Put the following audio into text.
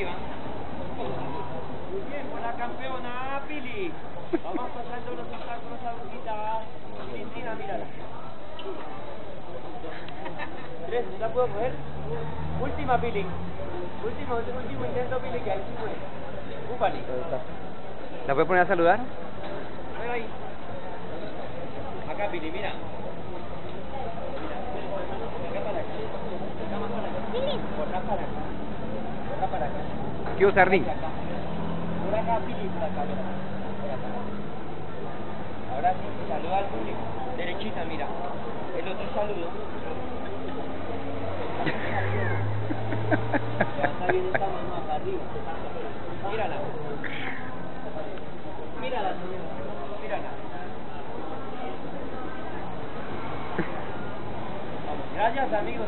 arriba. Muy bien, buena campeona, Pili. Vamos pasando los obstáculos a Brujita. Cristina, mírala. Tres, ¿la puedo coger? Última, Pili. Último, último intento, Pili, que ahí sí fue. Úpale. ¿La puedes poner a saludar? Ahí, ahí. Acá, Pili, mira. Acá para acá. Acá más para acá. Por acá para acá. Por acá. Ahora sí, saluda al público. Derechita, mira. El otro saludo. Levanta bien esta mano acá arriba. Mírala. Mírala, señora. Mírala. Gracias, amigos.